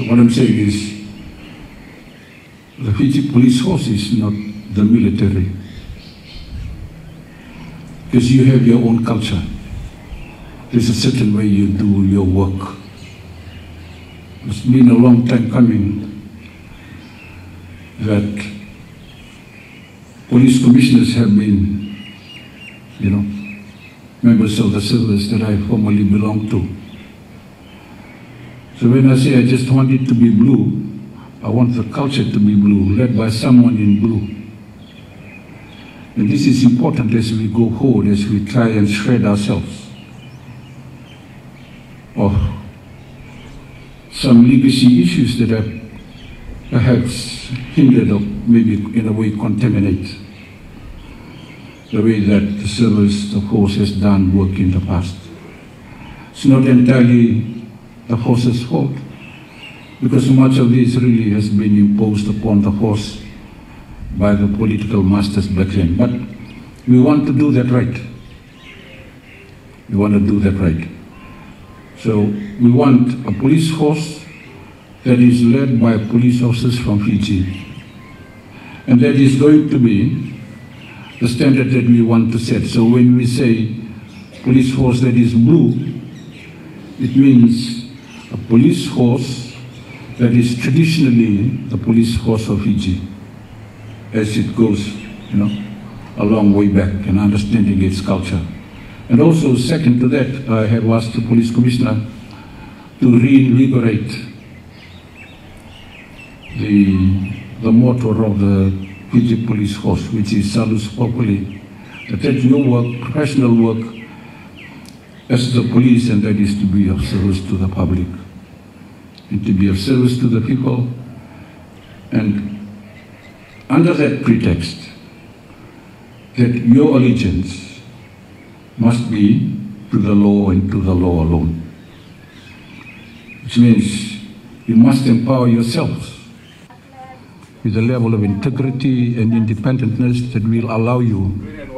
So what I'm saying is, the Fiji police force is not the military. Because you have your own culture. There's a certain way you do your work. It's been a long time coming that police commissioners have been, you know, members of the service that I formerly belonged to. So when I say I just want it to be blue, I want the culture to be blue, led by someone in blue. And this is important as we go forward, as we try and shred ourselves of some legacy issues that have perhaps hindered or maybe in a way contaminate the way that the service, the force has done work in the past. It's not entirely the horse's fault because much of this really has been imposed upon the horse by the political masters back then. But we want to do that right. We want to do that right. So we want a police force that is led by police officers from Fiji. And that is going to be the standard that we want to set. So when we say police force that is blue, it means a police force that is traditionally the police force of Fiji, as it goes, you know, a long way back in understanding its culture. And also, second to that, I have asked the police commissioner to reinvigorate the, the motto of the Fiji Police Force, which is Salus Populi, that your work, professional work, as the police, and that is to be of service to the public, and to be of service to the people. And under that pretext, that your allegiance must be to the law and to the law alone. Which means you must empower yourselves with a level of integrity and independence that will allow you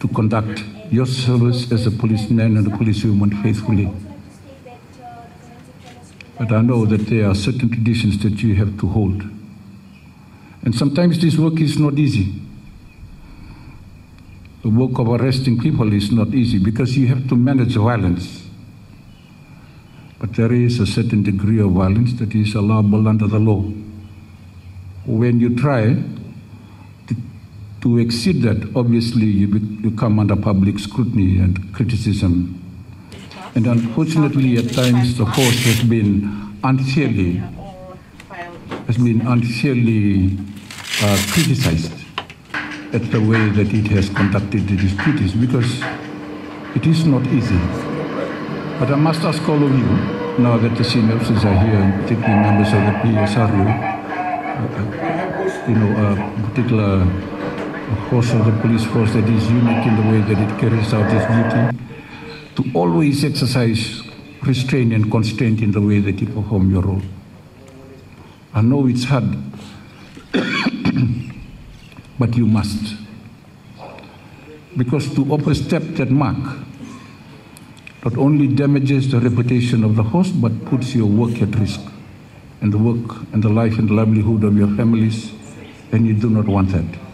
to conduct your service as a policeman and a policewoman faithfully. But I know that there are certain traditions that you have to hold. And sometimes this work is not easy. The work of arresting people is not easy because you have to manage violence. But there is a certain degree of violence that is allowable under the law when you try to exceed that, obviously you, be, you come under public scrutiny and criticism. And unfortunately, at times, the force has been unfairly has been unfairly uh, criticized at the way that it has conducted the disputes because it is not easy. But I must ask all of you, now that the senior officers are here, particularly members of the PSRU, uh, uh, you know, a particular of the police force that is unique in the way that it carries out its duty, to always exercise restraint and constraint in the way that you perform your role. I know it's hard, but you must. Because to overstep that mark not only damages the reputation of the host, but puts your work at risk and the work and the life and the livelihood of your families, and you do not want that.